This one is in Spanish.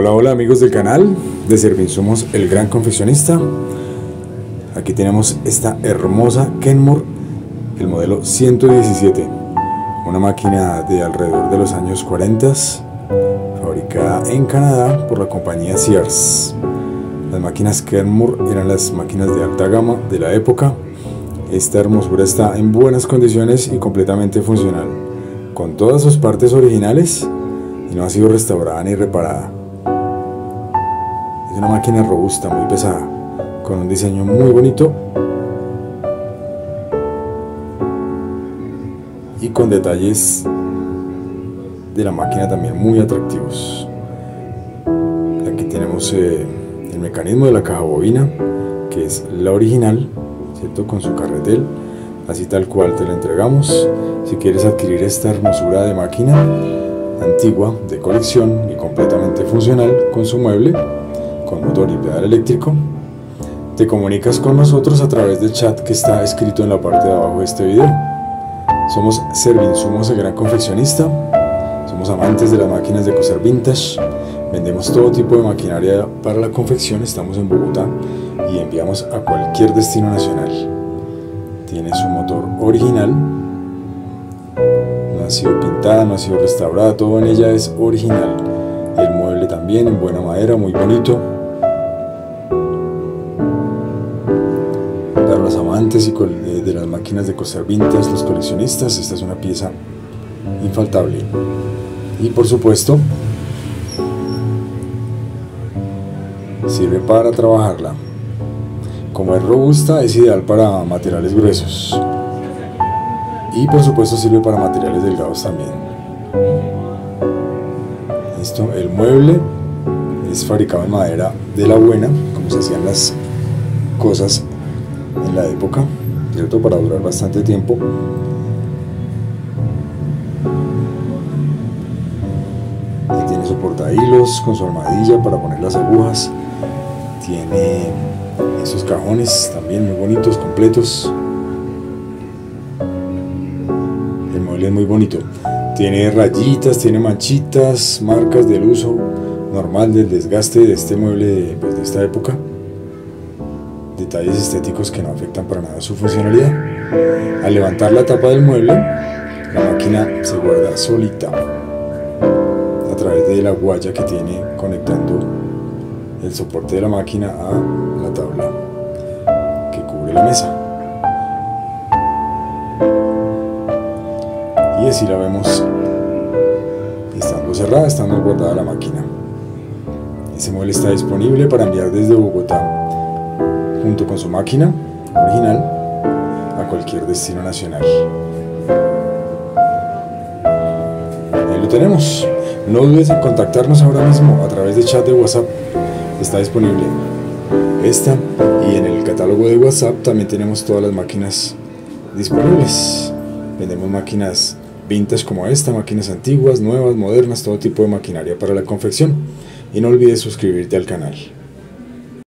Hola, hola amigos del canal de Servinsumos El Gran Confeccionista. Aquí tenemos esta hermosa Kenmore, el modelo 117. Una máquina de alrededor de los años 40, fabricada en Canadá por la compañía Sears. Las máquinas Kenmore eran las máquinas de alta gama de la época. Esta hermosura está en buenas condiciones y completamente funcional, con todas sus partes originales y no ha sido restaurada ni reparada. Es una máquina robusta, muy pesada, con un diseño muy bonito y con detalles de la máquina también muy atractivos. Aquí tenemos eh, el mecanismo de la caja bobina, que es la original, ¿cierto? con su carretel, así tal cual te la entregamos. Si quieres adquirir esta hermosura de máquina antigua, de colección y completamente funcional con su mueble, con motor y pedal eléctrico, te comunicas con nosotros a través del chat que está escrito en la parte de abajo de este video. Somos Servinsumos el Gran Confeccionista, somos amantes de las máquinas de coser vintage, vendemos todo tipo de maquinaria para la confección, estamos en Bogotá y enviamos a cualquier destino nacional. Tiene su motor original, no ha sido pintada, no ha sido restaurada, todo en ella es original. El mueble también en buena madera, muy bonito, y de las máquinas de coser vintage, los coleccionistas, esta es una pieza infaltable. Y por supuesto, sirve para trabajarla. Como es robusta, es ideal para materiales gruesos. Y por supuesto sirve para materiales delgados también. Esto, el mueble es fabricado en madera de la buena, como se hacían las cosas en la época. Para durar bastante tiempo. Tiene su hilos con su armadilla para poner las agujas. Tiene esos cajones también muy bonitos, completos. El mueble es muy bonito. Tiene rayitas, tiene manchitas, marcas del uso normal del desgaste de este mueble pues, de esta época detalles estéticos que no afectan para nada su funcionalidad. Al levantar la tapa del mueble, la máquina se guarda solita a través de la guaya que tiene conectando el soporte de la máquina a la tabla que cubre la mesa. Y así la vemos estando cerrada, estando guardada la máquina. Ese mueble está disponible para enviar desde Bogotá junto con su máquina original a cualquier destino nacional. Ahí lo tenemos. No dudes en contactarnos ahora mismo a través de chat de WhatsApp. Está disponible esta y en el catálogo de WhatsApp también tenemos todas las máquinas disponibles. Vendemos máquinas vintage como esta, máquinas antiguas, nuevas, modernas, todo tipo de maquinaria para la confección. Y no olvides suscribirte al canal.